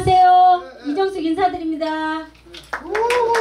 안녕하세요. 이정숙 인사드립니다. 음, 음.